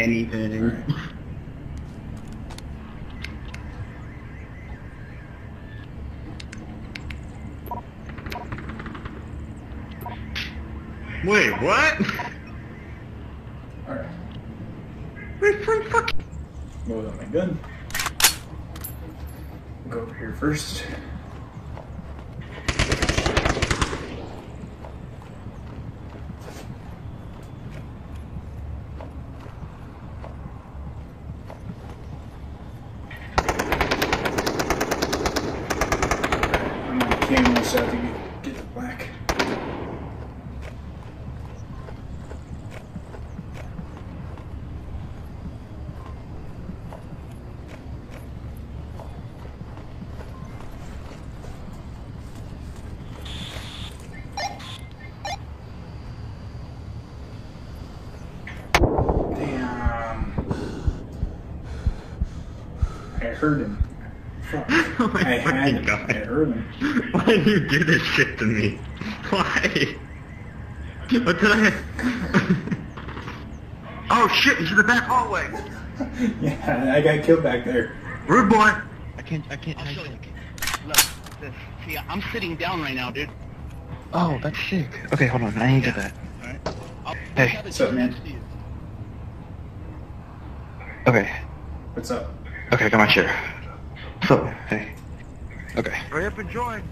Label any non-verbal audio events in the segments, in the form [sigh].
anything. Wait, what? Alright. Wait for fuck. Load on my gun. Go over here first. I'm on camera so I have to get, get the black. Damn. I heard him. Fuck. [laughs] Oh my I had fucking him. God. I heard him. Why did you do this shit to me? Why? What did I? [laughs] oh shit! He's in the back hallway. [laughs] yeah, I got killed back there. Rude boy. I can't, I can't, I'll I show you. can't. Look, this. See, I'm sitting down right now, dude. Oh, that's sick. Okay, hold on, I need to get that. Alright? Hey. What's up, man? next to you. Okay, What's up? Okay, I got my chair. So, hey. Okay. Hurry up and join.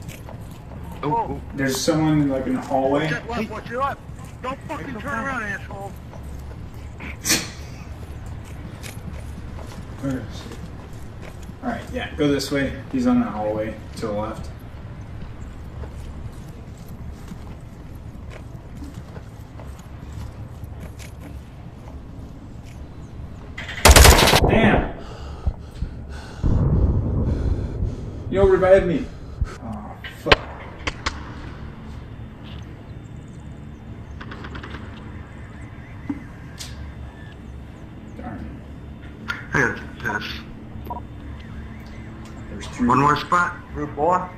Oh, oh. oh. There's someone in, like in the hallway. Check left. Watch your left. Don't fucking turn around, asshole. [laughs] Where is? All right. yeah, go this way. He's on the hallway to the left. Damn! Revive me! Oh, fuck. Darn. Yes. There's. One more spot. Rude boy.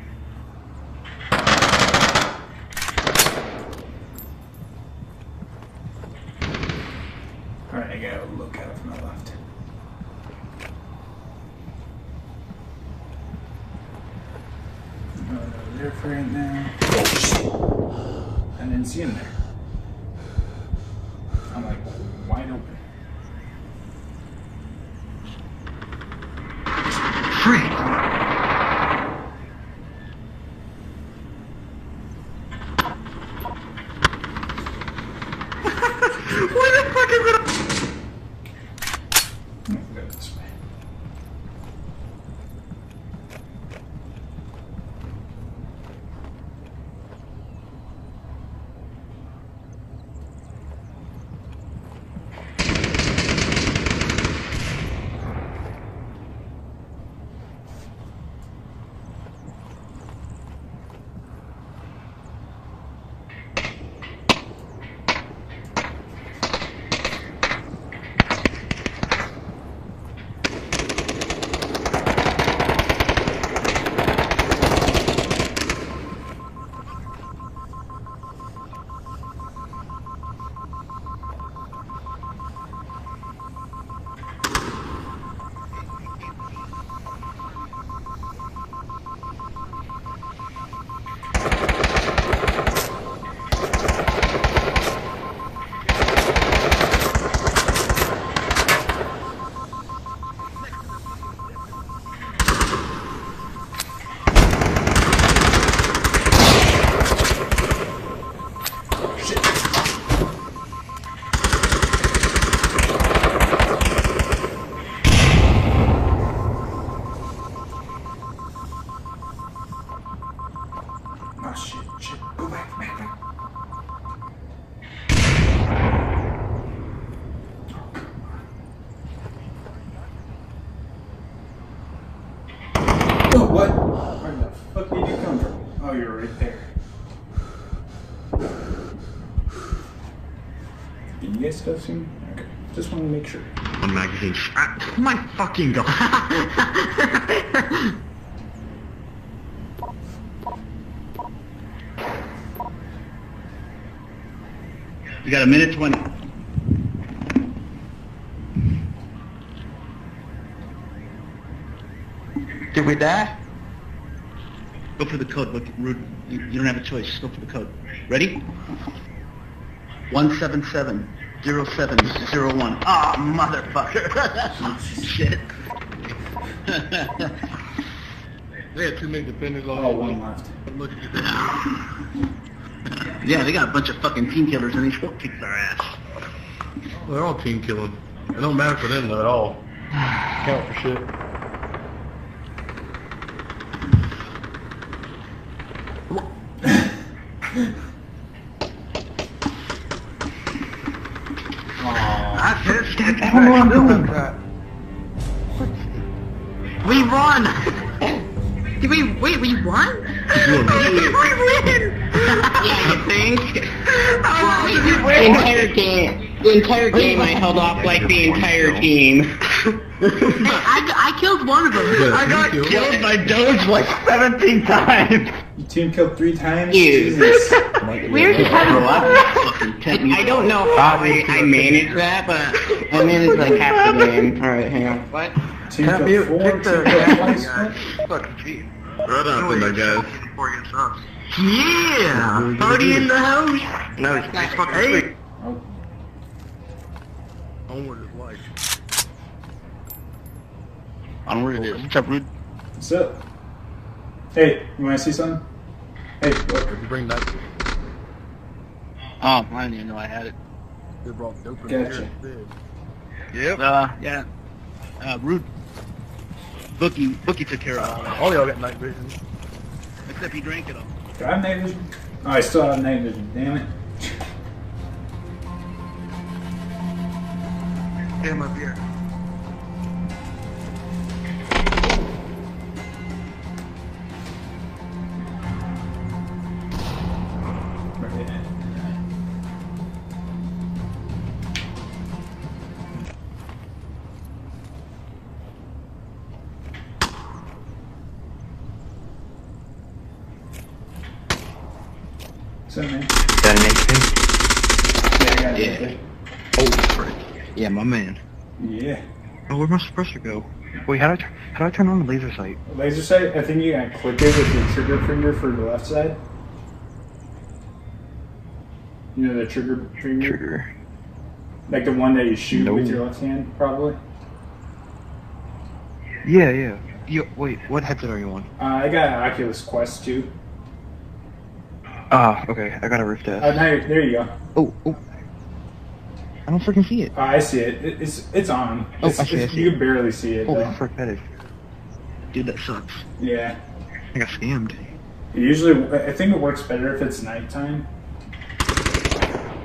fucking [laughs] you got a minute 20. Did we die? Go for the code. Look, Rude, you, you don't have a choice. Go for the code. Ready? 177. 0701. Ah, oh, motherfucker. [laughs] Shit. They had too many defenders on Oh, one left. Look at that. yeah, they got a bunch of fucking team killers, and they still kick their ass. Well, they're all team killing. It don't matter for them though at all. Count for shit. We won? we win! Yeah, you think? Oh, we did The entire game, the entire game, I held off like the entire team. Hey, I, I killed one of them. Yeah, I got killed. killed by Doge like 17 times. You team killed three times? You. Jesus. We're just having Fucking. I don't know how I, I managed that, but I managed like half the game. Alright, hang on. What? Team Can't killed mute- four, pick team the- killed yeah, twice. yeah. Fucking cheat. Right on, my guys. Before you get subs. Yeah! Party in the house! No, he's, he's fucking Hey. sweet. Oh, Onward is life. Onward it is. What's up, Rude? what's up? Hey, you wanna see something? Hey, look. If you bring that, Oh, I didn't even know I had it. they brought dope in Gotcha. here. Yep. Uh, yeah. Uh, Rude. Bookie, Bookie took care of all that. All y'all got night vision. Except he drank it all. Do I have night vision? Oh, I still have night vision. Damn it. Get him up my man. Yeah. Oh, where'd my suppressor go? Wait, how do I, turn- how do I turn on the laser sight? Laser sight, I think you gotta click it with your trigger finger for the left side. You know the trigger finger? Trigger. Like the one that you shoot No. with your left hand, probably. Yeah, yeah. Yo, wait, what headset are you on? Uh, I got an Oculus Quest 2. Ah, okay, I got a Rift Uh, S. now there you go. Oh, oh. I don't freaking see it. Uh, I see it. it. It's it's on. Oh, It's, I see, I see. You can barely see it. Holy frick, that is. Dude, that sucks. Yeah. I got scammed. It usually, I think it works better if it's nighttime.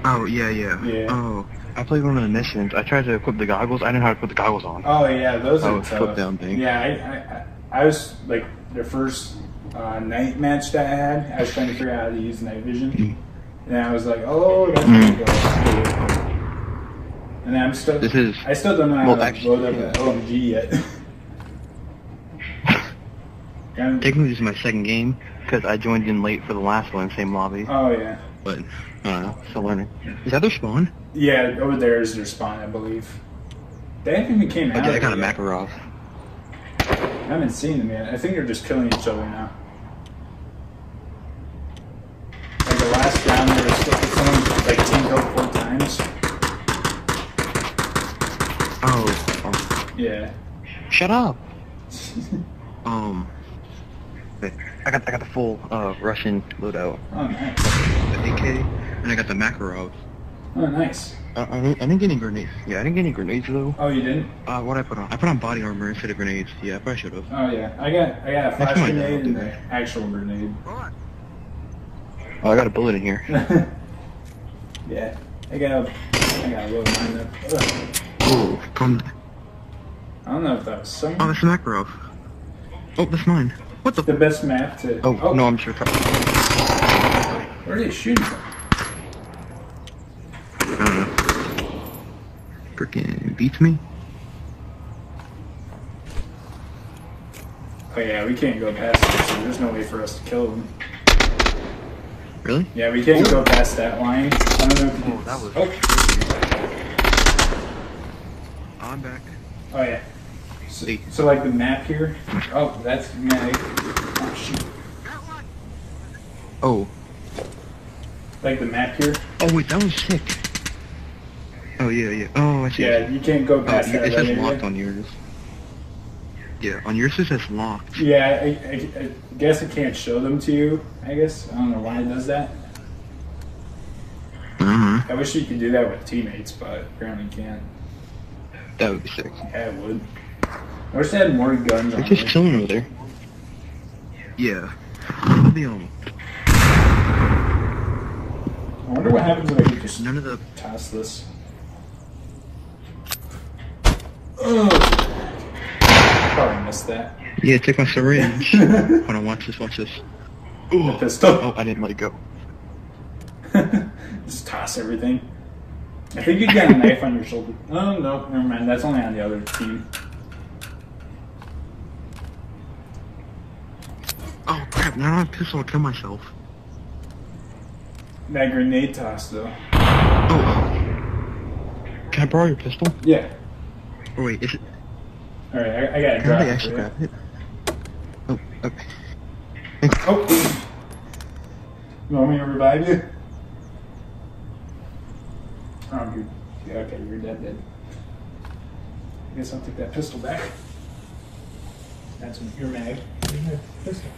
Oh, yeah, yeah. Yeah. Oh. I played one of the missions. I tried to equip the goggles. I didn't know how to put the goggles on. Oh yeah, those are Oh, tough. flip down thing. Yeah, I, I, I, was like the first uh, night match that I had. I was trying to figure out how to use night vision, Mm. and I was like, oh, that's go. And I'm still. This is- I still don't know how well, to actually, load up yeah. the OMG yet. [laughs] Technically, this is my second game because I joined in late for the last one, same lobby. oh yeah, But I don't know, still learning. Is that their spawn? yeah. Over there is their spawn, I believe. They haven't even came I, out. I got a. Makarov. I haven't seen them yet. I think they're just killing each other now. Like the last round, they were still someone like team killed four times. Oh, oh. Yeah. shut up. [laughs] Um, I got I got the full uh Russian loadout, Oh nice. the AK, and I got the Makarov. Oh nice. I, I, didn't, I didn't get any grenades. Yeah, I didn't get any grenades though. Oh you didn't? Uh, what I put on? I put on body armor instead of grenades. Yeah, I probably should have. Oh yeah. I got I got a flash grenade and an actual grenade. Oh, I got a bullet in here. [laughs] yeah. I got I got a load mine up. Ugh. Oh, um, I don't know if that was some oh, that's the Makarov. Oh, that's mine. What the? the best map to Oh, oh. no, I'm sure. Where are they shooting from? I don't know. Freaking beats me. Oh yeah, we can't go past this, so there's no way for us to kill them. Really? Yeah, we can't go past that line. I don't know if you Oh, that was- Oh, I'm back. oh yeah. So, so like the map here. Oh, that's mag. Oh shoot. Oh. Like the map here. Oh wait, that was sick. Oh yeah, yeah. Oh, I see. Yeah, you can't go Oh, past you- that. it says right locked on yours. Yeah, on yours it says locked. Yeah, I, I, I guess it can't show them to you. I guess I don't know why it does that. Mm-hmm. I wish you could do that with teammates, but apparently you can't. That would be sick. Yeah, it would. I wish they had more guns on They're just there. chilling over there. Yeah. I'll be um. I wonder what happens if I could just None of the. toss this. Oh, probably missed that. Yeah, take my syringe. [laughs] Hold on, watch this, watch this. The Ooh. pistol. Oh, I didn't let it go. [laughs] Just toss everything. I think you got a knife on your shoulder. Oh no, never mind. That's only on the other team. Oh crap! Now I have a pistol. I'll kill myself. That grenade toss though. Oh. Can I borrow your pistol? Yeah. Oh wait, is it? All right, I, I got to Can drop I it. actually you. grab it? Oh, okay. Oh. You want me to revive you? Oh, you're, yeah, okay, you're dead, dead. I guess I'll take that pistol back. That's your mag. Pistol?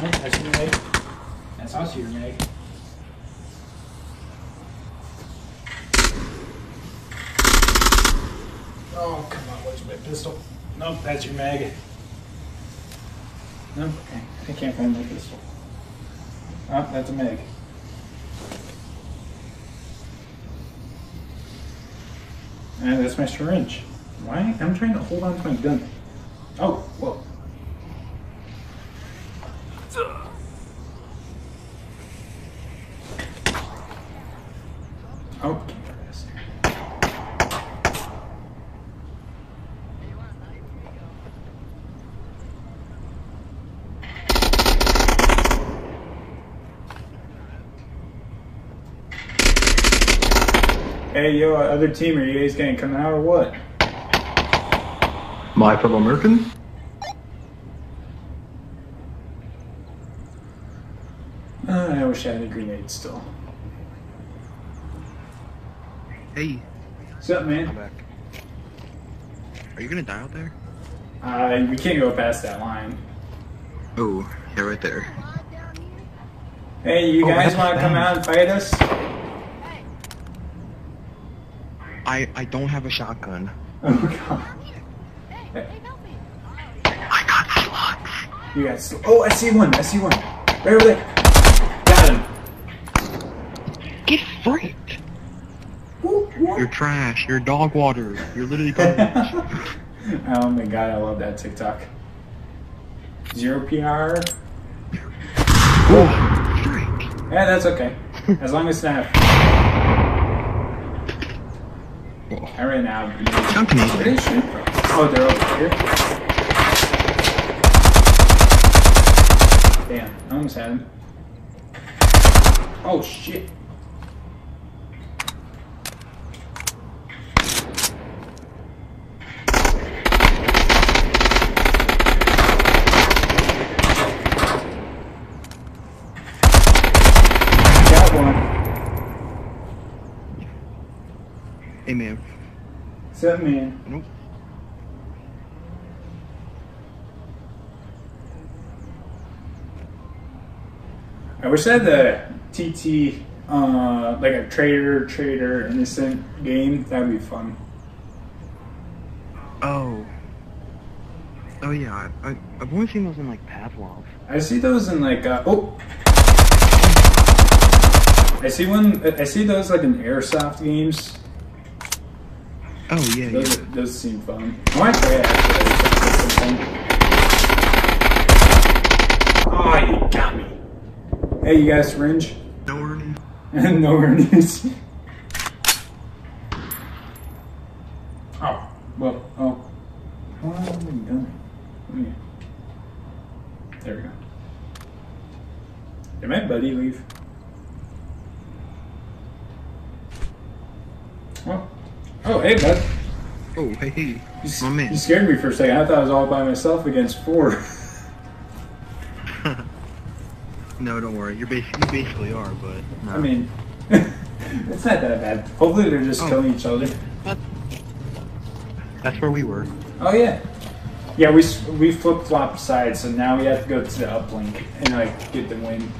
That's your mag. That's also your mag. Oh, come on, where's my pistol? Nope, that's your mag. No, okay. I can't find my pistol. Oh, that's a mag. And that's my syringe. Why? I'm trying to hold on to my gun. Oh, whoa. Oh, yes. Hey, yo, other team, are you guys gonna come out or what? My fellow Americans? Uh, I wish I had a grenade still. Hey, What's up, I'm man? back. Are you gonna die out there? Uh, we can't go past that line. Oh, yeah, right there. Hey, you Oh, guys want to come out and fight us? I I don't have a shotgun. Oh god. I got slugs. You guys. Oh, I see one. I see one. Right over there. Got him. Get fricked. Woo, woo. You're trash. You're dog water. You're literally garbage. [laughs] oh my god, I love that TikTok. Zero PR. oh, frick. Yeah, that's okay. As long as it's not. I ran out. I'm Canadian. Where did shoot from? Oh, they're over here. Damn, I almost had him. Oh shit. Got Set man. Nope. I wish I had the TT, uh, like a trader, trader, innocent game. That'd be fun. Oh. Oh yeah, I, I I've only seen those in like Pavlov. I see those in like, uh, oh. I see one. I see those like in airsoft games. Oh yeah, Those, yeah. those seem fun. I might try it actually. Oh, you got me. Hey, you guys, syringe? No Ernie. [laughs] Nowhere news. Oh, well, oh. How long have we done? Yeah. There we go. Did my buddy leave? Oh. Oh, hey, bud. Oh hey hey. s- Oh, man. you scared me for a second. I thought I was all by myself against four. [laughs] No, don't worry. You're basically, you basically are, but no. I mean, [laughs] it's not that bad. Hopefully they're just Oh. killing each other. that's where we were. Oh yeah, yeah. We we flip flop sides, so now we have to go to the uplink and like get the win.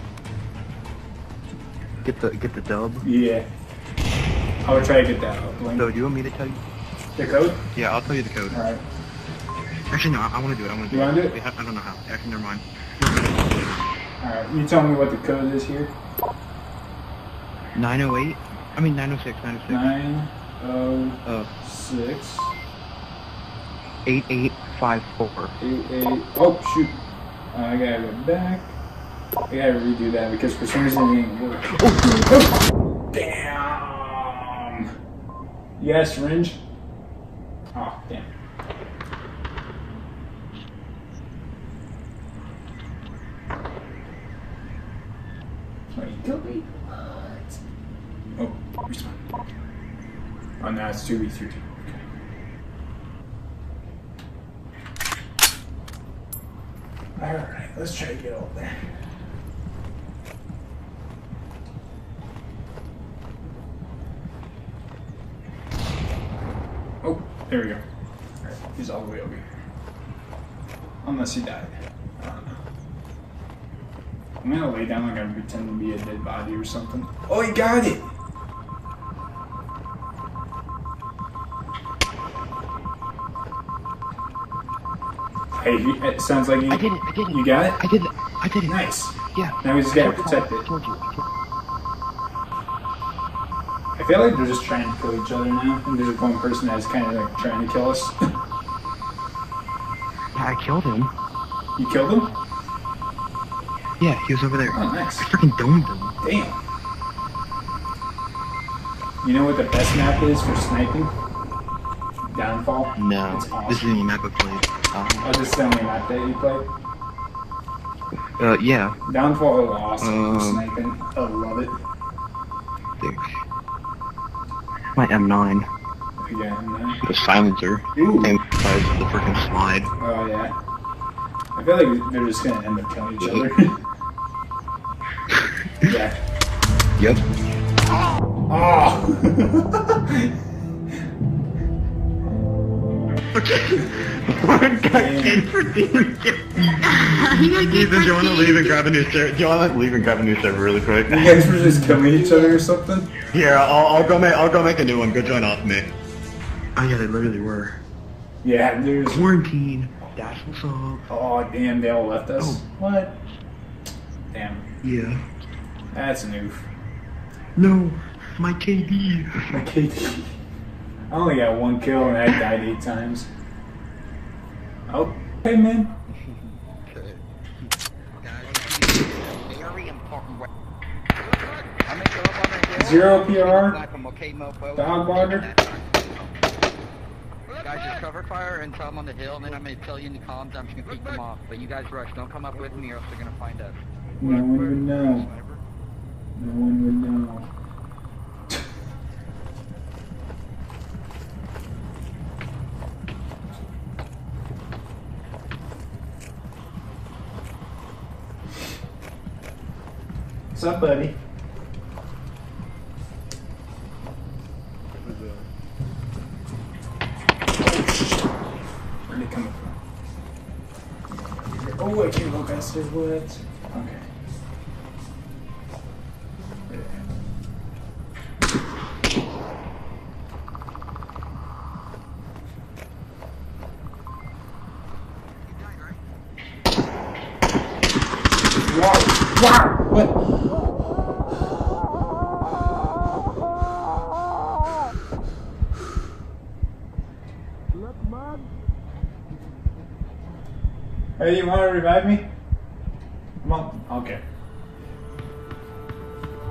Get the get the dub. Yeah. I would try to get that uplink. So do you want me to tell you? The code. Yeah, I'll tell you the code. All right. Actually, no. I, I want to do it. I want to do You it. wanna do it? I, don't know how. Actually, never mind. All right. You tell me what the code is here. 908. I mean 906. 906. Nine oh Uh, six 8854. eight eight. Oh shoot! Uh, I gotta go back. I gotta redo that because for some reason it didn't work. Oh, damn! You got syringe? Oh damn. Oh, you killed me. What? Oh, respawn. Oh, now it's 2v3. Okay. Alright, let's try to get over there. Oh, there we go. Alright, he's all the way over here. Unless he died. I don't know. I'm gonna lay down like I pretend to be a dead body or something. Oh, he got it! Hey, he, it sounds like you. I did it. I did it. You got it? I did it. I did it. Nice. Yeah. Now we just gotta protect it. I feel like they're just trying to kill each other now, and there's one person that's kind of like trying to kill us. [laughs] I killed him. you killed him? Yeah, he was over there. Oh, nice. I freaking domed him. Damn. You know what the best map is for sniping? Downfall. No, It's awesome. this is the map I played. Oh, this is the only map that you played? Uh, yeah. Downfall is awesome for Um, sniping. I love it. Think. My M9. Yeah, man. The silencer. Ooh. Same size as the freaking slide. Oh yeah. I feel like they're just gonna end up killing each other. [laughs] yeah. Yep. Oh. [laughs] Ethan, do you want to leave and grab a new server? Do you want to leave and grab a new server really quick? you guys were just killing each other or something? Here, I'll, I'll go make I'll go make a new one. Go join off me. Oh yeah, they literally were. Yeah, there's. Quarantine. That's what's up. Oh damn, they all left us. Oh. What? Damn, Yeah. that's an oof. No, my KD. My KD. I only got one kill and I died eight times. Hey man. Very important. Zero PR. Dog water. Guys, just cover fire and tell them on the hill, and then I'm gonna tell you in the comms. I'm just gonna keep them off. But you guys rush. Don't come up with me, or else they're gonna find us. No one would know. No one would know. What's up, revive me? Come on. Okay.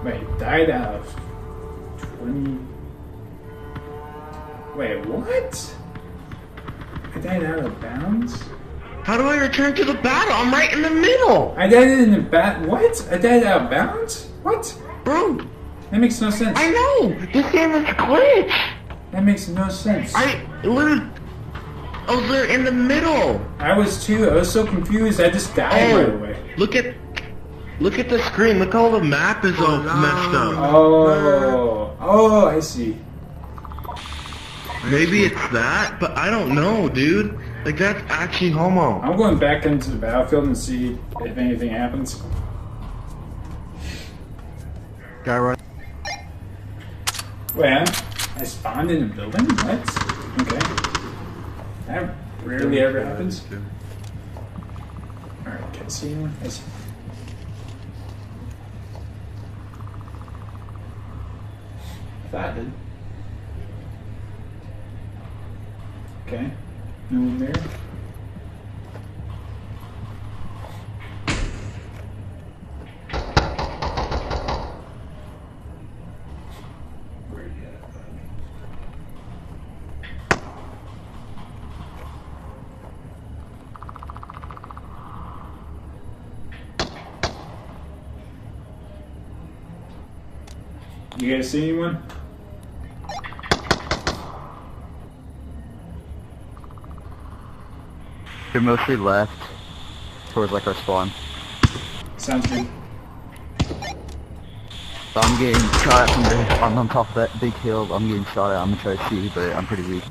Wait, died out of 20. Wait, what? I died out of bounds? How do I return to the battle? I'm right in the middle, I died in the bat. What? I died out of bounds? What? bro. That makes no sense. I know this game is glitch. That makes no sense. I literally. I was there in the middle. I was too. I was so confused. I just died Oh, right away. look at, look at the screen. Look how the map is all messed up. Oh, oh, I see. Maybe it's that, but I don't know, dude. Like that's actually homo. I'm going back into the battlefield and see if anything happens. Guy right. Wait, I'm, I spawned in a building? What? Okay. That rarely ever happens. Alright, can I see anyone? I see. I did. Okay. No one there. You guys see anyone? They're mostly left towards like our spawn. Sounds good. So I'm getting shot from the I'm on top of that big hill. I'm getting shot at. I'm gonna try to see, but I'm pretty weak.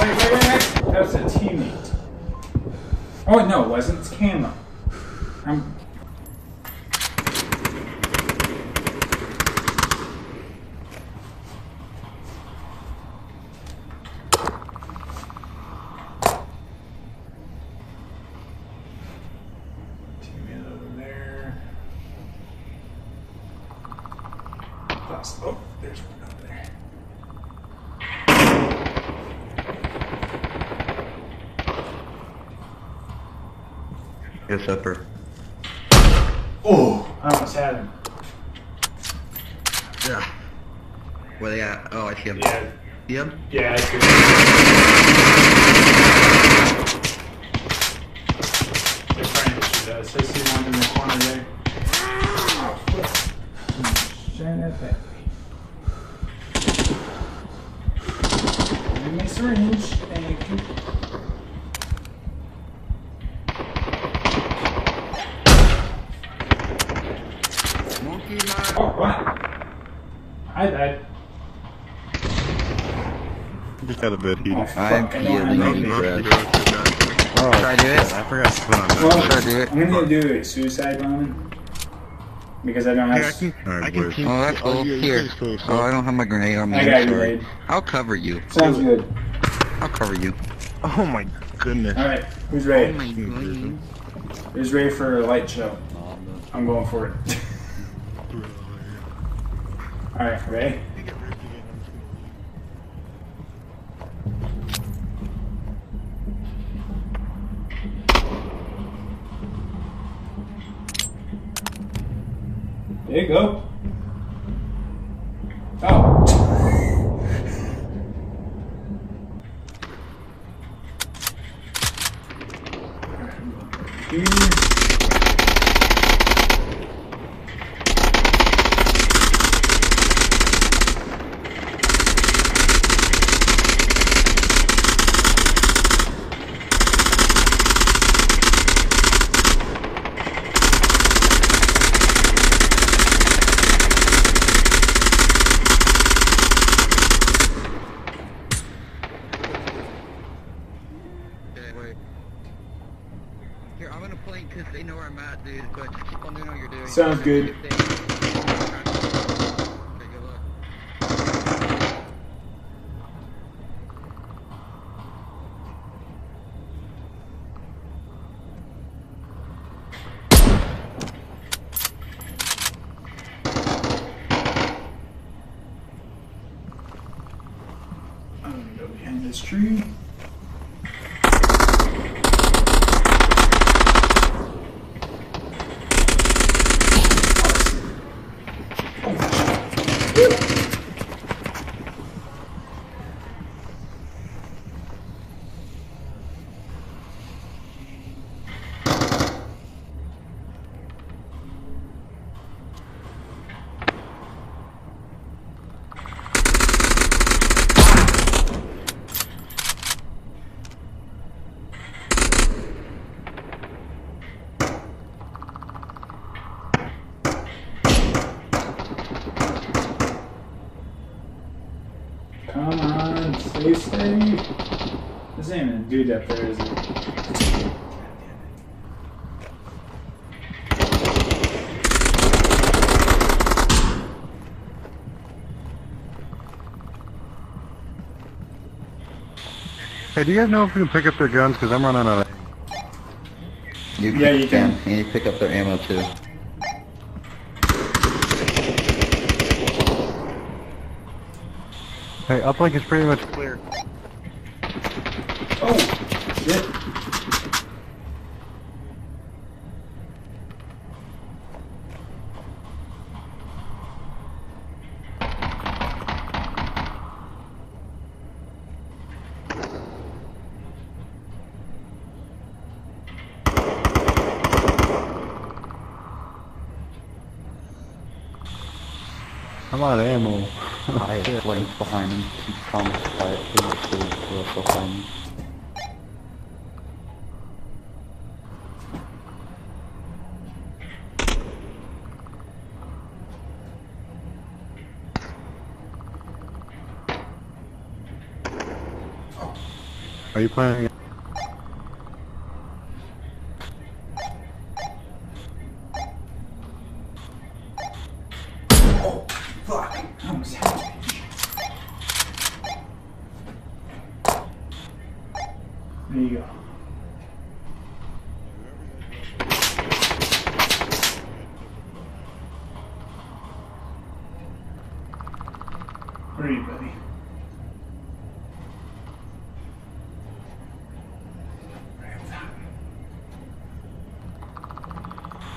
Wait, wait, wait, wait. That was a teammate. Oh, no, it wasn't. It's Camo. I'm. Teammate over there. That's, oh, there's one over there. Yes, upper. Oh, I almost had him. Yeah. Where they at? Oh, I see him. Yeah, See him? yeah, I see. They're have feeling any- it. Oh, Try to do it. I forgot to put on that. Well, Try to do it. I'm gonna do a suicide bombing because I don't Here, I have. can, Alright, I can keep. Oh, that's cool. Oh, Here. guys go, so- Oh, I don't have my grenade on me. I I'm got you, sorry. Wade. I'll cover you. Sounds good. I'll cover you. Oh my goodness. All right, who's Oh ready? my god. Who's ready for a light show? I'm going for it. [laughs] All right, ready? There you go. Oh. Here. Okay, wait. Here, I'm gonna they know where I'm at, dude. But just keep on doing what you're doing. Sounds good luck. I'm gonna go behind this tree. This ain't even a there, is it? Hey, do you guys know if we can pick up their guns? Because I'm running out of... You Yeah, you can. And you pick up their ammo too. Hey, uplink is pretty much clear. I'm out of ammo. [laughs] I have flames behind him. Keep calm quiet, please, please, we'll still find him. Are you playing? Fuck. I almost had it. There you go. Where are you, buddy?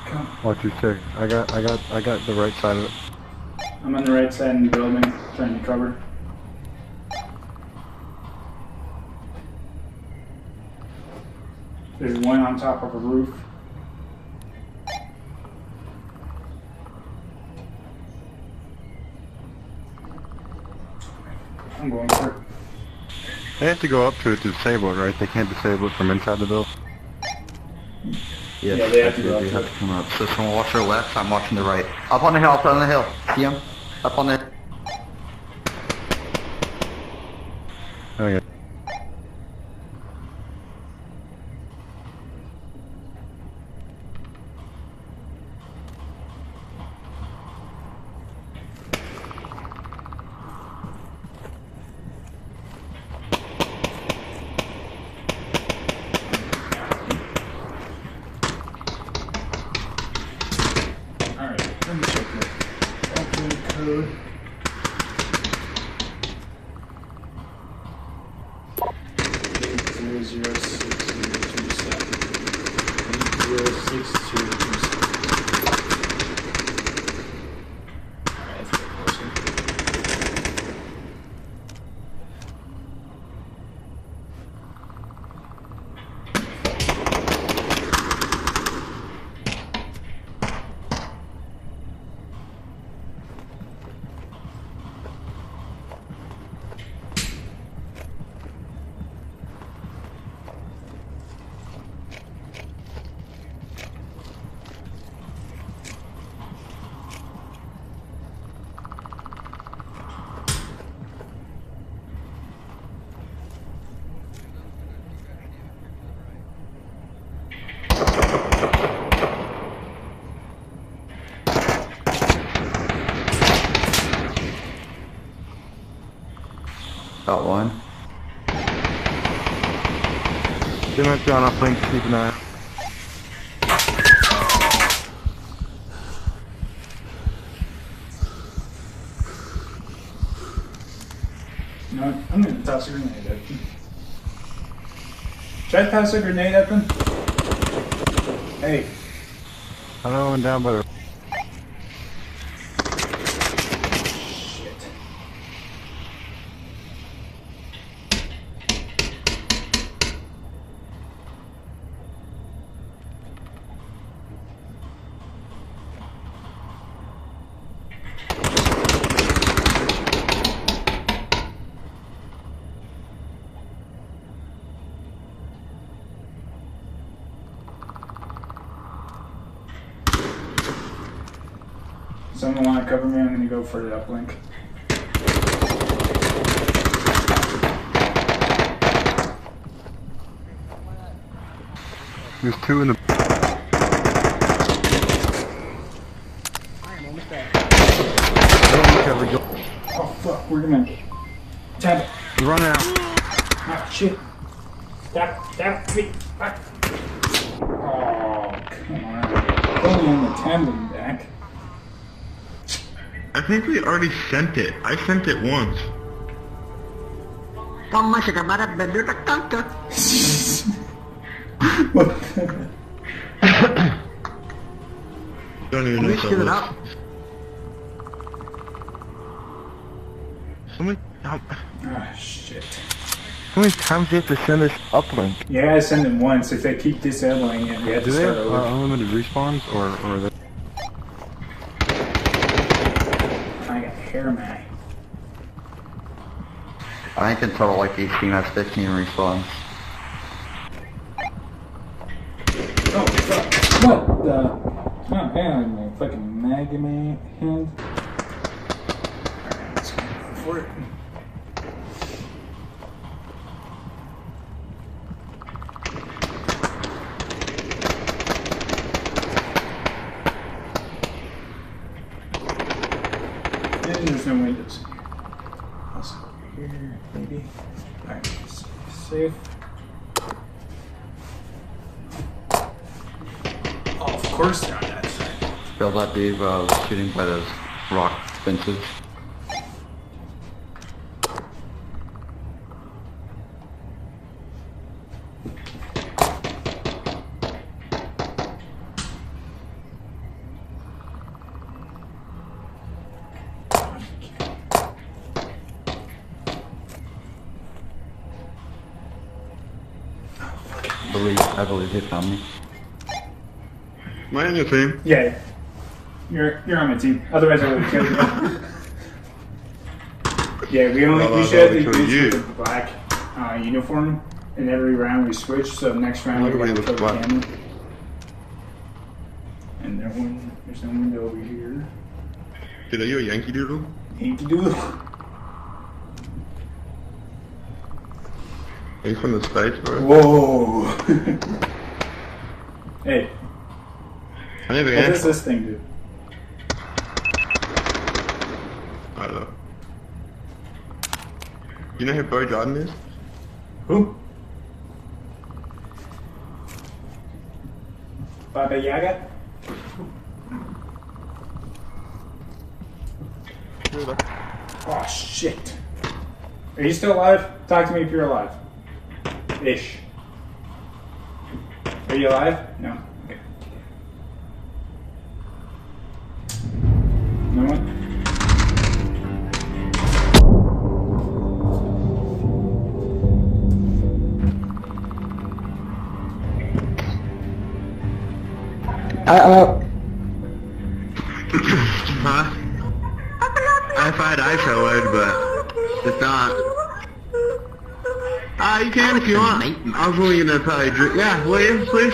Come. Watch your six. I got, I got, the right side of it. I'm on the right side of the building, trying to cover. There's one on top of a roof. I'm going for it. They have to go up to it to disable it, right? They can't disable it from inside the building. Yes, Yeah, they have to go up have to to come up. So someone watch their left, I'm watching the right. Up on the hill, up on the hill. See him? Up on the... Okay. Alright, let me check the opening code. Eight zero zero six zero two seven. Eight zero six zero two seven. Alright, let's get closer. Got one. They might be on uplink. Keep an eye. out. You know what? I'm gonna toss a grenade at him. Should I toss a grenade at them? Hey, I know one down by the. Someone want to cover me? I'm going to go for the uplink. There's two in the... I am almost dead. Cover. Oh fuck, we're gonna... Tab. Run out. Think we already sent it. I sent it once. what [laughs] the? Don't even know We if that How many, how, Ah shit. how many times do you have to send this uplink? Yeah, I send them once. If they keep disabling it, we have Do they start have over. uh, unlimited respawns, or, or are they? I got hair mag. I think in total like each team has 15 respawns. Oh fuck. What the? Oh, yeah, my fucking mag in my hand. Alright, let's go for it. And there's no windows. Also here, maybe. Alright, s- safe. Oh, of course they're on that side. Feel that dude uh, shooting by those rock fences. I believe, I believe they found me. Am I on your team? Yeah, you're you're on my team. Otherwise, I would have killed you. [laughs] yeah, we only Well, we I should have the would've dudes you. with the black uh, uniform, and every round we switch. So next round we're Everybody gonna looks kill the black. camera. And no one, there's no window over here. Dude, are you a Yankee Doodle? Yankee Doodle. Are you from the States, bro? Whoa. [laughs] hey, I never what does this thing do? I don't know. You know who Bo Jordan is? Who? Baba Yaga? Oh shit. Are you still alive? Talk to me if you're alive. Ish. Are you alive? No. Huh? If I had ice, I would, but it's not. Ah, you can if you want. I was only gonna probably drink. Yeah, will you, please?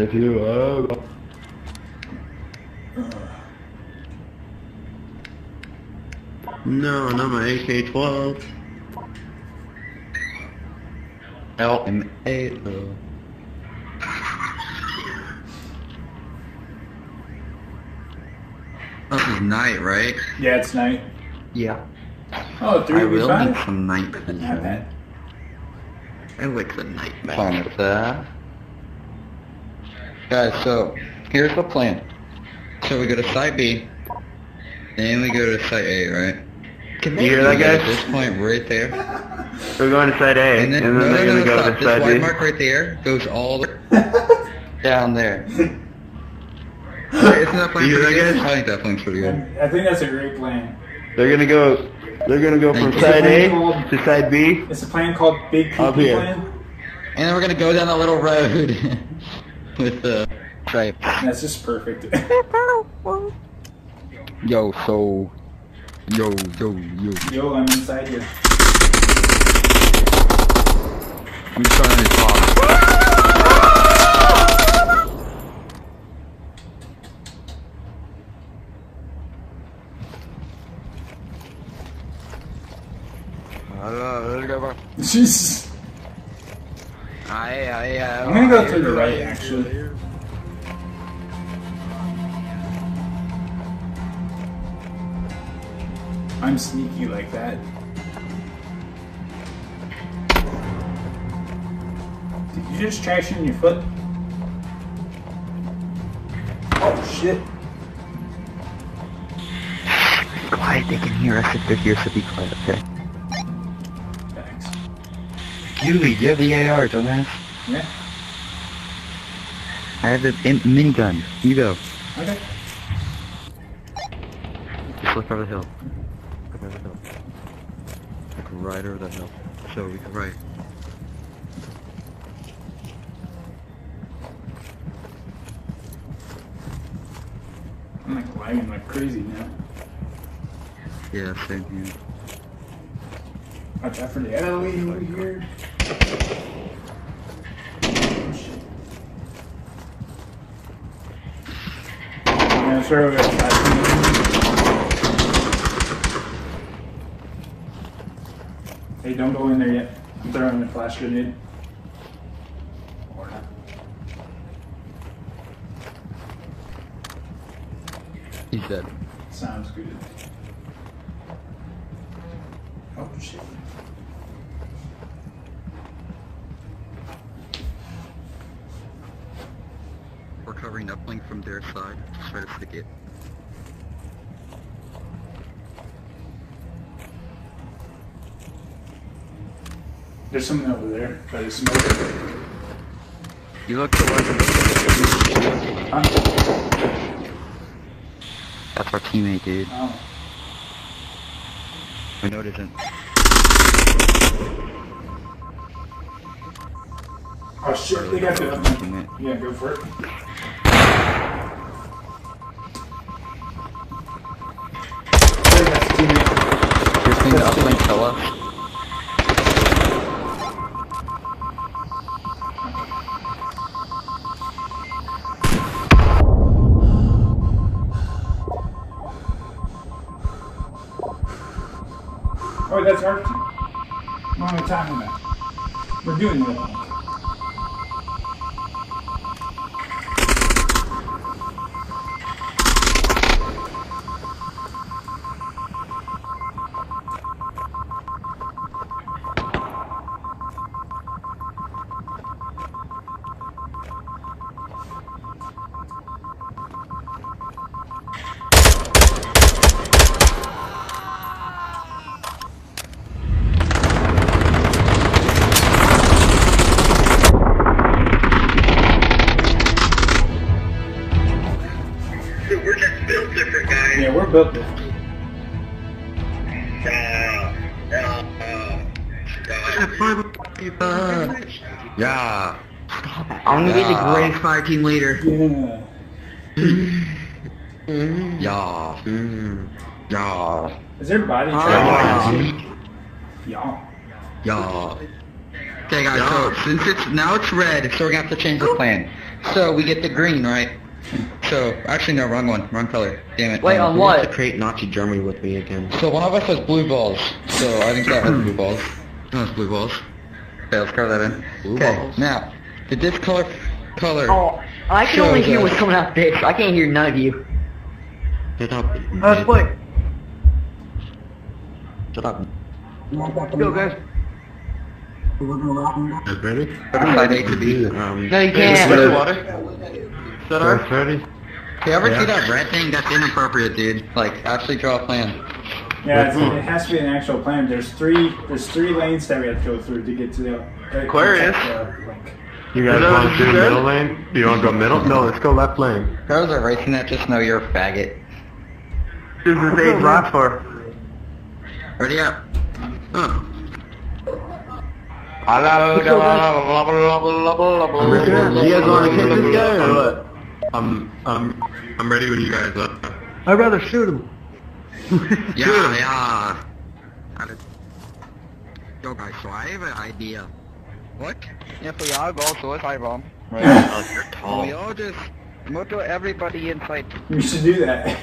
If you, uh, No, not my AK-12. L M A O. This is night, right? Yeah, it's night. Yeah. Oh, I three v will need five? some night Not vision. bad. I like the night Fine with that. Guys, so here's the plan. So we go to site B, then we go to site A, right? Can you hear that, We go At this point, right there. We're going to site A, And then, and then no, no, they're no, going to go stop. to This site white B. mark right there goes all the [laughs] down there. Right, isn't that plan You hear pretty that, good? guys? I think that plan's pretty good. I think that's a great plan. They're going to go, they're going to go from Thank you. site A Cool. to site B. It's a plan called Big Up here. Plan. And then we're gonna go down the little road [laughs] with the stripe. That's just perfect. [laughs] yo, so. Yo, yo, yo. Yo, I'm inside here. I'm trying to talk. [laughs] Jesus. I, I, uh, I'm gonna go through the right, actually. I'm sneaky like that. Did you just trash in your foot? Oh shit. Quiet, they can hear us if they're here, so be quiet, okay? You have the AR, dumbass. Yeah. I have the in- minigun. You go. Okay. Just look over the hill. Look over the hill. Look right over the hill. So we can right. I'm like lagging like crazy now. Yeah, same here. Watch out for the alley over here. Yeah, sure we got five minutes. Hey, don't go in there yet. I'm throwing a flash grenade. Or not. He's dead. Sounds good. Oh shit. We're covering uplink from their side. Just try to stick it. There's something over there by the smoke. You look to left. Huh? That's our teammate, dude. Oh. I know it isn't. Oh shit, they got the Teammate. Yeah, go for it. They got the teammate. Just need the uplink fella. Oh, Yeah. greatest fire team leader. Yeah. Yeah. Yeah. Is there body track? Yeah. Yeah. Okay guys, so since it's now it's red, so we're gonna have to change the plan. So we get the green, right? So actually no, wrong one, wrong color. Damn it. Wait, Um, on what? To create Nazi Germany with me again. So one of us has blue balls. So I think that has blue balls. No, it's blue balls. Okay, let's cover that in. Blue okay, balls. now did this color. Oh, I can only hear us- what's coming out this. I can't hear none of you. Shut up. Let's play. Shut up. Go, guys. Is ready? Side A to B. Um, No, you Is can't. there water? Set our- up. Ready? Okay, ever Yeah. see that red thing? That's inappropriate, dude. Like, actually draw a plan. Yeah, it's, it has to be an actual plan. There's three. There's three lanes that we have to go through to get to the. Uh, Aquarius. uh, link. You guys want to do middle lane? Do you want to go middle? No, let's go left lane. Girls are racing that, just know you're a faggot. This is eight last for. Ready up. Oh. You guys want to kick this guy or what? I'm, I'm, I'm ready when you guys are. I'd rather shoot him. Yeah, [laughs] yeah. How did- Yo guys, so I have an idea. What? If we all go, so it's eyeball. Right. Oh, you're we all just move to everybody inside. You should do that.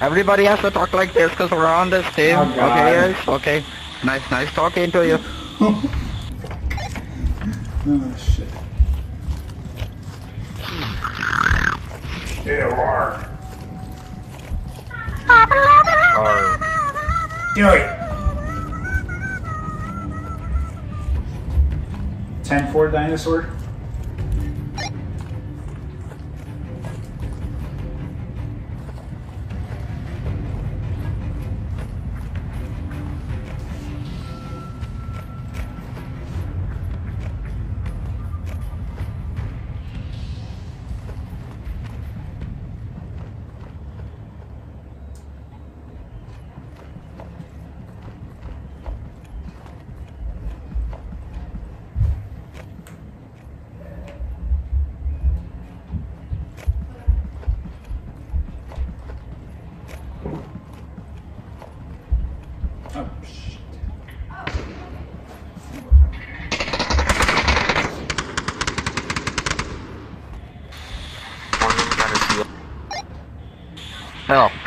Everybody has to talk like this because we're on this team. Oh, okay, God. guys? Okay. Nice, nice talking to you. [laughs] Oh shit. There are. Do it. Ten four dinosaur.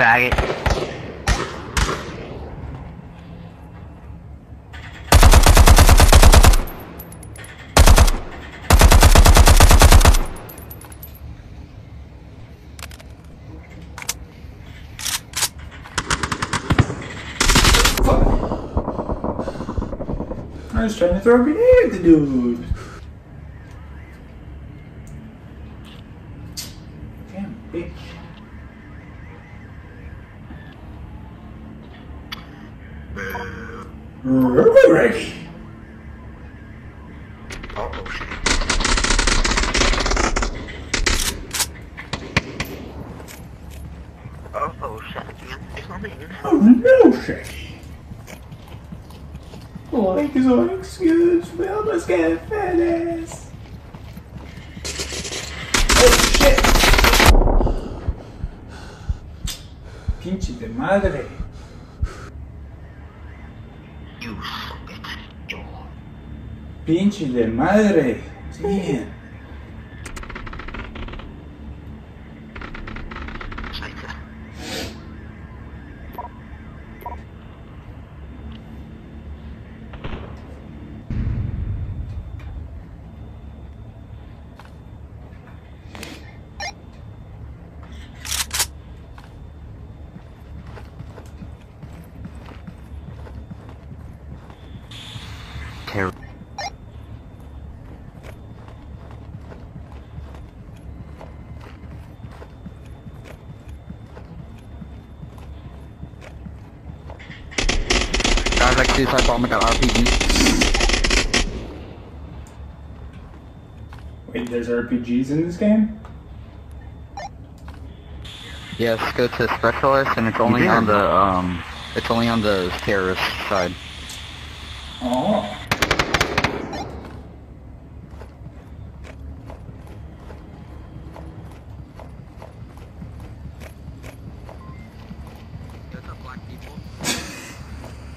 Faggot. I was trying to throw a grenade at the dude. Damn bitch. Rick. Oh shit no, Shaggy. Oink is oink, excuse me, I got a fat ass. Oh shit! Pinche de madre. Pinche de madre. Guys, like suicide bomber got RPG. Wait, there's RPGs in this game? Yes, go to specialist, and it's only on the um, it's only on the terrorist side. Oh.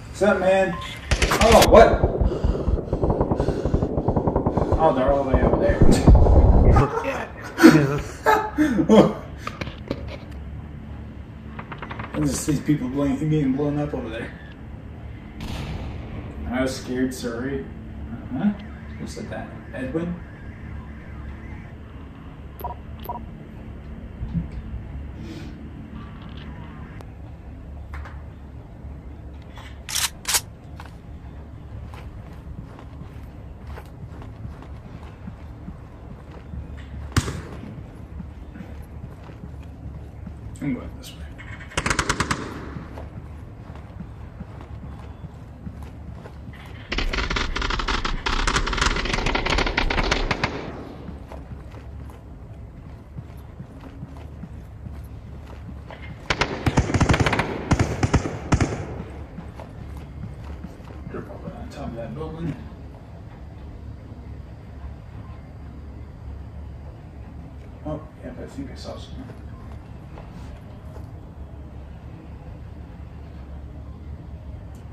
What's up, man? Oh, what? Oh, they're all the way over there. I just see people blowing, getting blown up over there. I was scared, sorry. Uh-huh. Who said that? Edwin? I'm going this way. They're probably on top of that building. Oh, yeah, I think I saw some.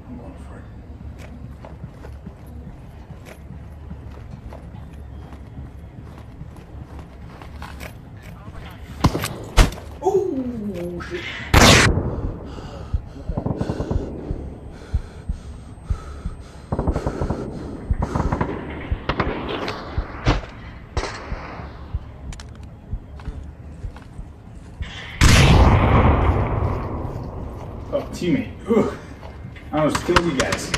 I'm going for it. Oh shit. teammate. Ugh. I almost killed you guys.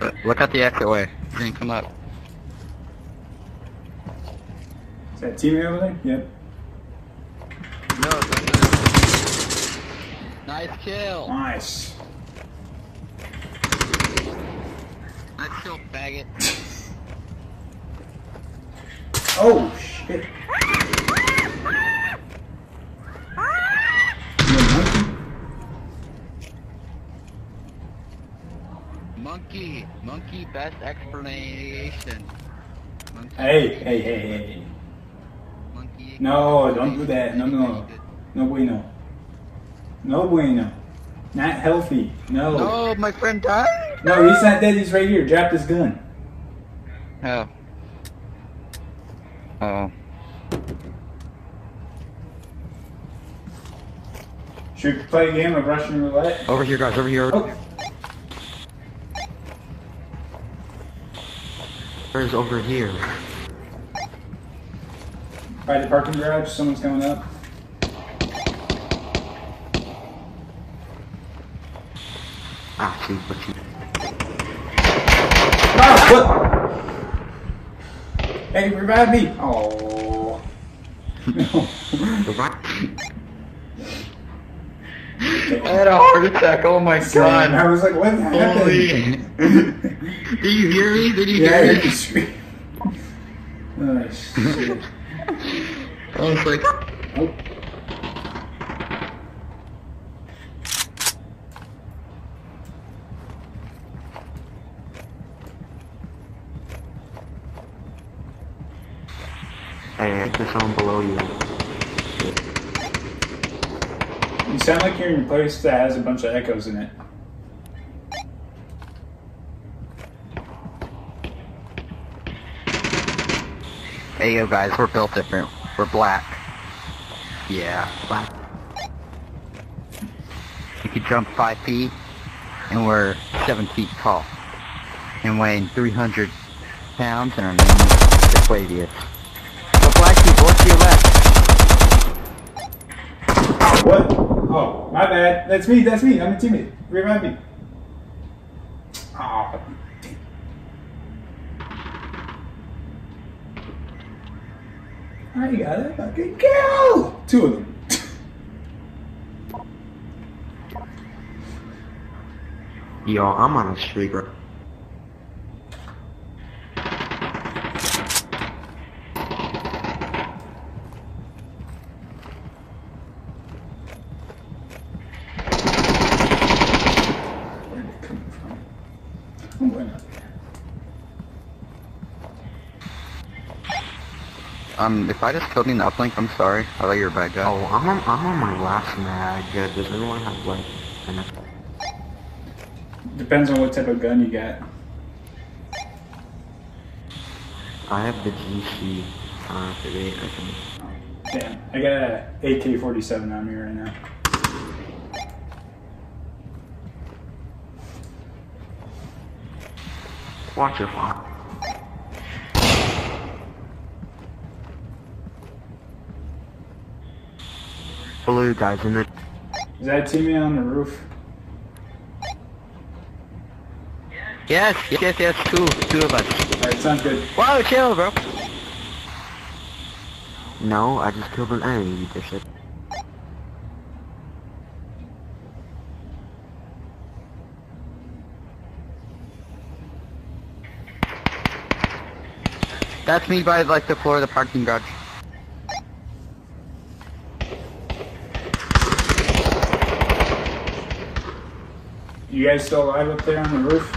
Uh, Look at the exit way. You didn't come up. Is that teammate over there? Yep. No, no, no. Nice kill. Nice. Nice kill, faggot. Oh shit. You monkey? Monkey. Best explanation. Monkey. Hey, hey, hey, hey. Monkey. No, don't do that. No, no. No bueno. No bueno. Not healthy. No. No, my friend died. No, he's not dead. He's right here. Dropped his gun. Oh. Oh. Should we play a game of Russian roulette? Over here, guys. Over here. Oh, Where's over here? by the parking garage. Someone's coming up. Ah, see, but you... Ah, what? Hey, revive me! Oh. [laughs] No. I had a heart attack. Oh my Same. I was like, what happened? Holy... Did you hear me? Did you yeah, hear heard you me? scream. Oh, shit. I was like... Oh. Hey, I think there's someone below you. You sound like you're in a place that has a bunch of echoes in it. Hey, yo, guys. We're built different. We're black. Yeah, black. We can jump five feet, and we're seven feet tall, and weighing 300 pounds, and our name is Aquavius. So black people, what's your left? What? Oh, my bad. That's me. That's me. I'm a teammate. Revive me. Oh. I got a fucking kill. Two of them. Yo, I'm on a streak right... Where are they coming from? I'm going up there. Um, if I just killed you in the uplink, I'm sorry. I thought you were a bad guy. Oh, I'm on, I'm on my last mag. Does anyone have, like, an... Depends on what type of gun you got. I have the GC. Uh, for I can... Damn, I got a AK-47 on me right now. Watch your phone. Blue guys in the... Is that a teammate on the roof? Yes, yes, yes, yes, two, two of us. Alright, sounds good. Whoa, chill, bro. No, I just killed an enemy, you dipshit. That's me by like the floor of the parking garage. You guys still alive up there on the roof?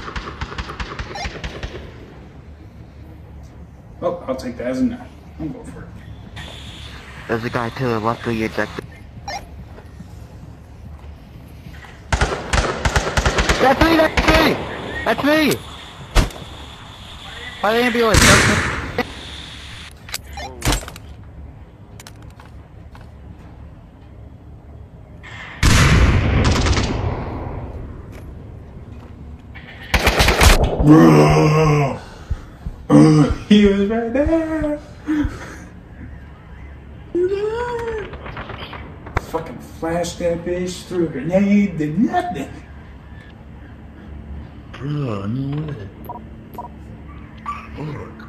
Oh, I'll take that as a no. I'll go for it. There's a guy to the left of the ejected. That's me, that's me! That's me! By the ambulance, that's me. Ugh. He was right there. Fucking flashed that bitch, threw a grenade, did nothing. Bro, no way. Fuck.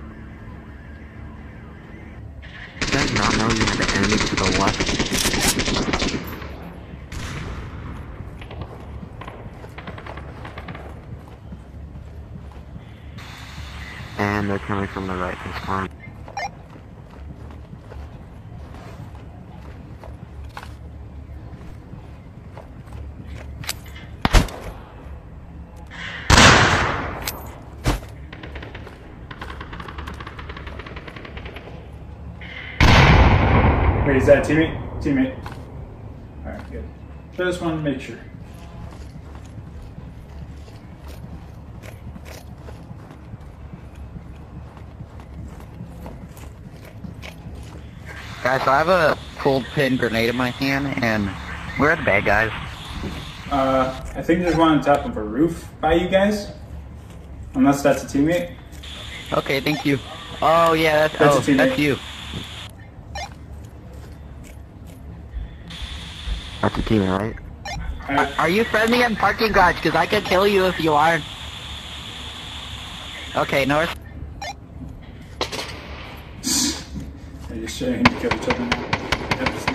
Did I not know you had the enemy to the left? And they're coming from the right this time. Wait, is that teammate? Teammate. Alright, good. Just wanted to make sure. Guys, I have a cold pin grenade in my hand, and we're the bad guys? Uh, I think there's one on top of a roof by you guys. Unless that's a teammate. Okay, thank you. Oh yeah, that's, That's a oh, teammate. that's you. That's team, right? Uh, Are you friendly in parking garage? Because I could kill you if you are. Okay, North. Are you sharing to kill each other now? That looks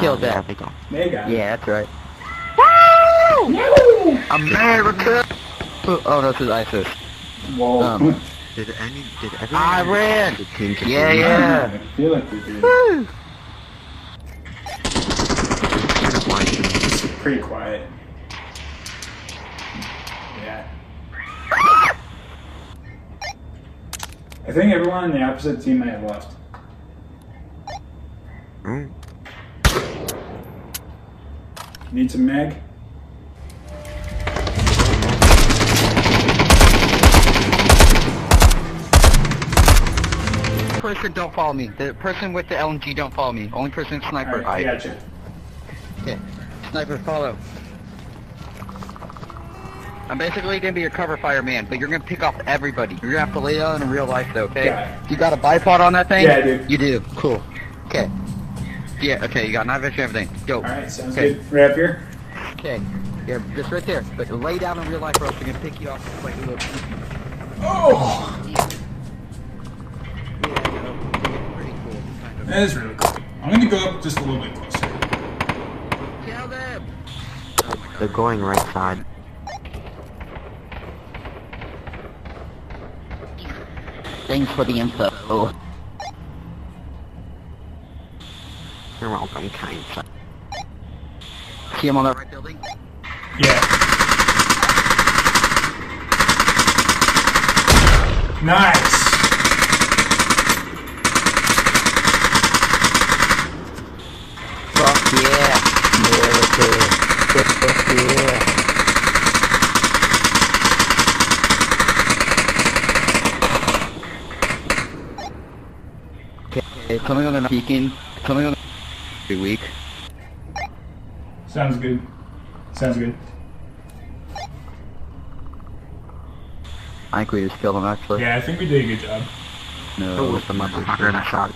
Kill that. Yeah, they go. they got it. Yeah, that's right. Woo! America! Oh, no, this is ISIS. Whoa. Um, Did any, did everyone I ran! the team to Yeah, yeah. I feel like we did. Woo! kind of like It's pretty quiet. Yeah. I think everyone on the opposite team may have left. Mm. Need some mag? Person, don't follow me. The person with the LMG, don't follow me. Only person sniper. Alright, I- gotcha. Okay. Sniper, follow. I'm basically gonna be your cover fire man, but you're gonna pick off everybody. You're gonna have to lay down in real life though, okay? It. You got a bipod on that thing? Yeah, I do. You do. Cool. Okay. Yeah, okay, you got night vision everything. Go. Alright, sounds Okay. good. Right up here? Okay. Yeah, just right there. But lay down in real life or else they're gonna pick you off like a little Oh! pretty cool. Kind of. That is really cool. I'm gonna go up just a little bit closer. Kill them! They're going right side. Thanks for the info. You're welcome, kind sir. See him on that right building? Yeah. Nice! Fuck yeah! America! Fuck yeah! Okay, something on the peeking. Something on the every week. Sounds good. Sounds good. I think we just killed him actually. Yeah, I think we did a good job. No. Who was the motherfucker in a shot?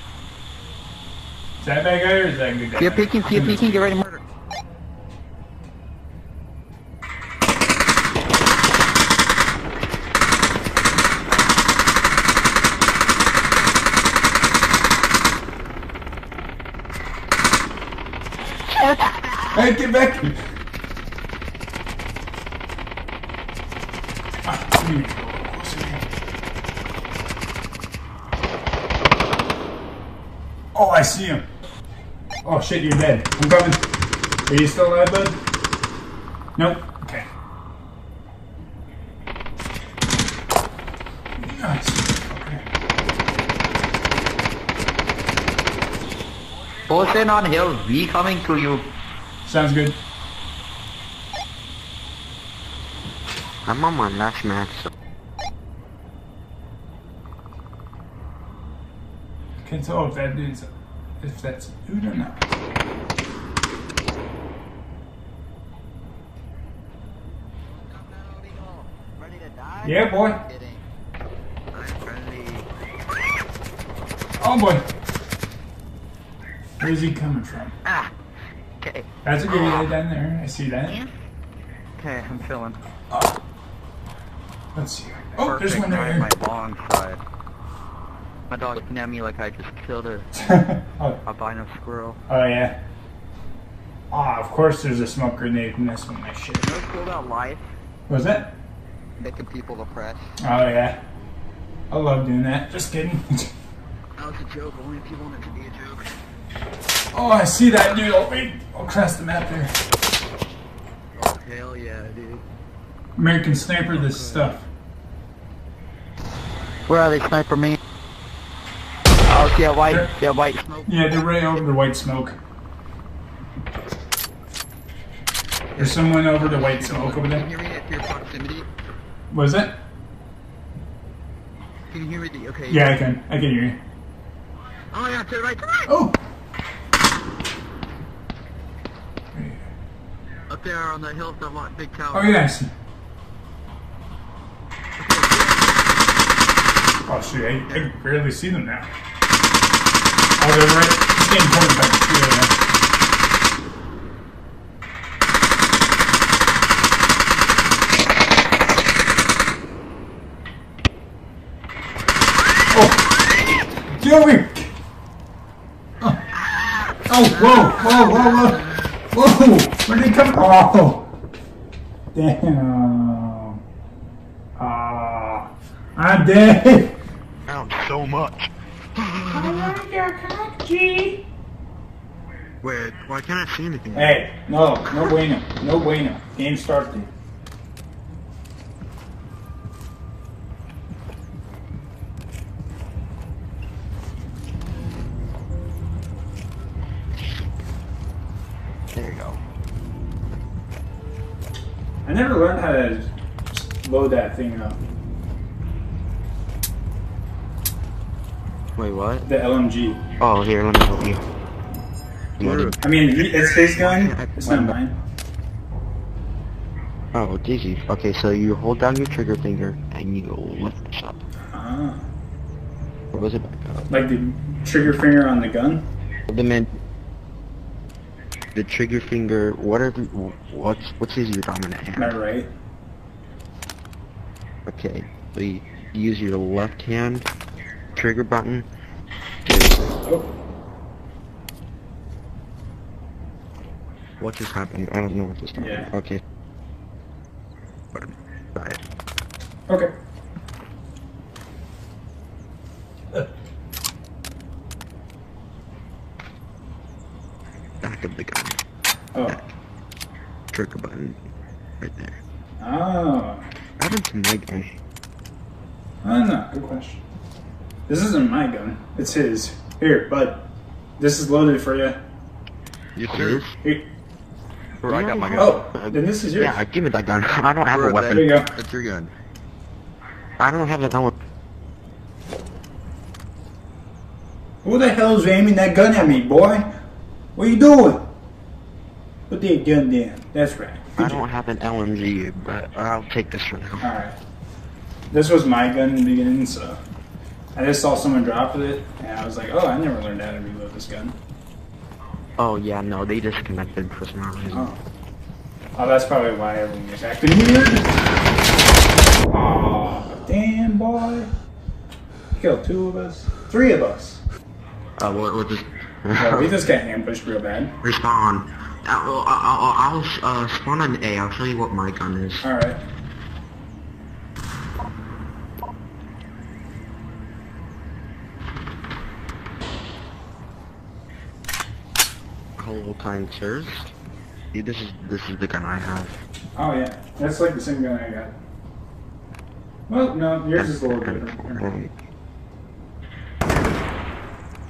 Is that bad guy or is that a good guy? See a peeking, see a peeking, get ready to murder. Hey, get back! Ah, you need to go a little closer. Oh, I see him. Oh shit, you're dead. I'm coming. Are you still alive, bud? Nope. Okay. Nice. Okay. Person on hill, we coming to you. Sounds good. I'm on my last match. So. Can tell if that is if that's good or not. Yeah, boy. Oh boy. Where's he coming from? Okay. That's a good guy down there. I see that. Okay, I'm feeling. Let's see. Oh, there's one on my there. long side. My dog looking at me like I just killed [laughs] a oh, albino squirrel. oh yeah. Ah, of course there's a smoke grenade in this one. My shit. You know what's cool about life? Was that? Making people depressed. Oh yeah. I love doing that. Just kidding. [laughs] That was a joke, only if you want it to be a joke. Oh, I see that dude. Oh wait, I'll cross the map there. Hell yeah, dude. American Sniper, this stuff. Where are they, sniper me? Oh, yeah, white, yeah, white smoke. Yeah, they're right over the white smoke. There's someone over the white smoke over there. Can you hear me at your proximity? Was it? Can you hear me? Okay. Yeah, I can. I can hear you. Oh yeah, to the right, to the right. Oh! There on the hill, the lot- big tower. Oh yes. Oh shoot, I, I can barely see them now. Oh, they're right. It's getting covered by the tree over there. Oh! Kill me! Oh, oh whoa, whoa, whoa, whoa! Whoa! Where'd they come Oh! Damn. Ah. I'm dead. Found so much. I like your cocky. Wait, why can't I see anything? Hey, no, no bueno, no bueno. Game started. Never learned how to load that thing up. Wait, what? The LMG. Oh, here, let me help you. I mean, he- it's his gun. It's not mine. Oh, Dizzy. Okay, so you hold down your trigger finger and you lift this up. Ah. Or was it back up? Like the trigger finger on the gun. The man. The trigger finger. Whatever. What's which is your dominant hand? right? Okay. So you use your left hand trigger button. To, Oh. what just happened? I don't know what just happened. Yeah. Okay. It. Okay. Back of the button. Right there. Oh. What happened to my gun? Ah, I don't know. Good question. This isn't my gun. It's his. Here, bud. This is loaded for you. You It sir. is? Here. Where I got my gun. Oh, then this is yours. Yeah, give me that gun. [laughs] I don't have a Where There weapon. you go. That's your gun. I don't have a gun. Who the hell's aiming that gun at me, boy? What are you doing? That gun. That's right. I don't have an LMG, but I'll take this for now. Alright. This was my gun in the beginning, so I just saw someone drop it, and I was like, oh, I never learned how to reload this gun. Oh yeah, no, they disconnected for some reason. Oh. Oh, that's probably why everyone was acting weird. Aw, damn, boy. You killed two of us. Three of us. Uh, we'll, we'll just No, we [laughs] just got ambushed real bad. respawn. I'll, I'll, I'll uh, spawn on A. I'll show you what my gun is. Alright. Hello, kind sirs. See, this is this is the gun I have. Oh, yeah. That's like the same gun I got. Well, no, yours is a little different. Um,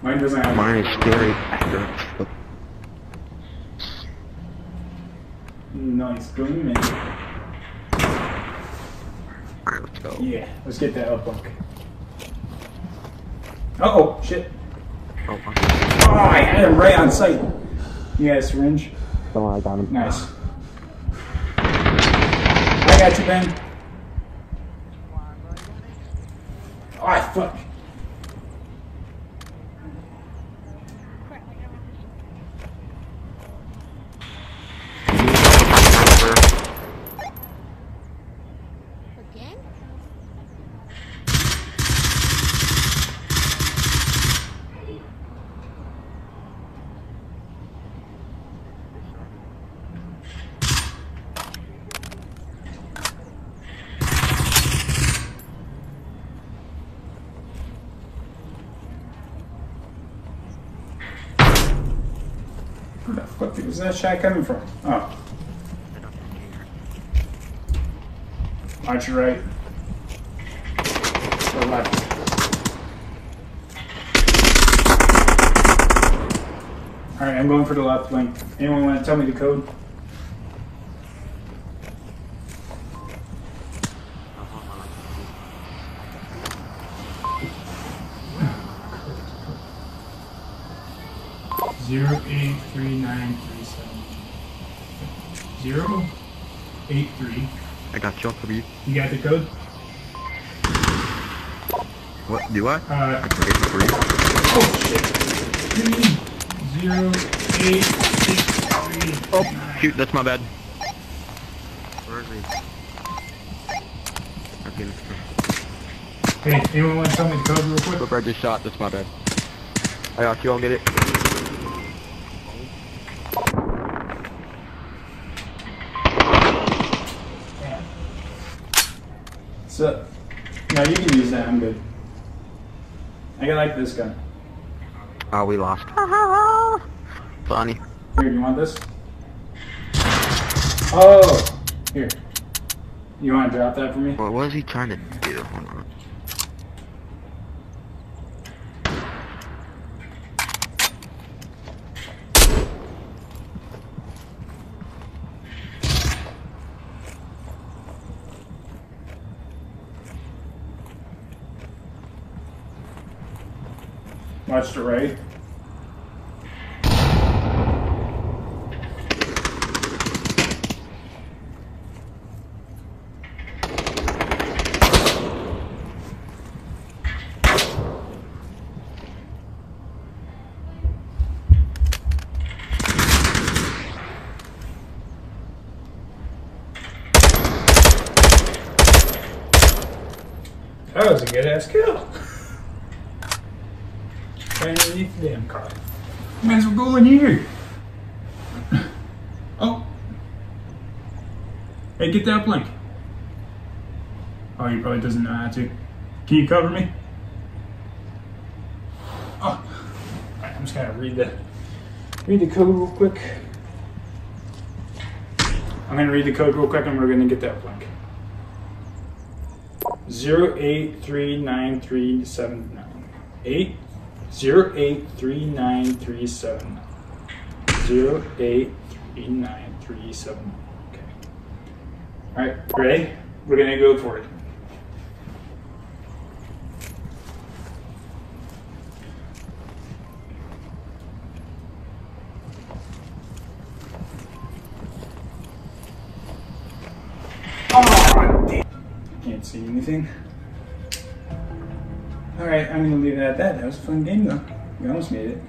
Mine doesn't have Mine is scary. Nice boom, man. Alright, let's go. Yeah, let's get that uplink. Uh oh, shit. Oh, okay. Oh, I had him right on sight. You got a syringe? oh, I got him. Nice. I got you, Ben. Oh, fuck. Where is that shot coming from? Oh. Watch your right. Or left. Alright, I'm going for the left wing. Anyone want to tell me the code? Zero eight three nine three seven. Zero eight three. I got you. You. You got the code? What? Do I? Uh, I forget the three. oh shit. Three zero eight six three. Oh, nine. shoot, that's my bad. Where is he? Okay, let's go. Hey, anyone want to tell me the code real quick? Whoever I just shot, that's my bad. I got you, I'll get it. So, no, you can use that. I'm good. I got like this gun. Oh, we lost. Funny. Here, you want this? Oh, here. You want to drop that for me? What was he trying to do? Watch the right. That was a good ass kill. Right underneath the damn car. Might as well go in here. Oh. Hey, get that uplink. Oh, he probably doesn't know how to. Can you cover me? Oh. I'm just gonna read the read the code real quick. I'm gonna read the code real quick and we're gonna get that uplink. Zero eight three nine three seven nine eight zero eight three nine three seven nine zero eight three nine three seven nine. All right, ready? We're gonna go for it. Oh. Can't see anything. Alright, I'm gonna leave it at that. That was a fun game though. We almost made it.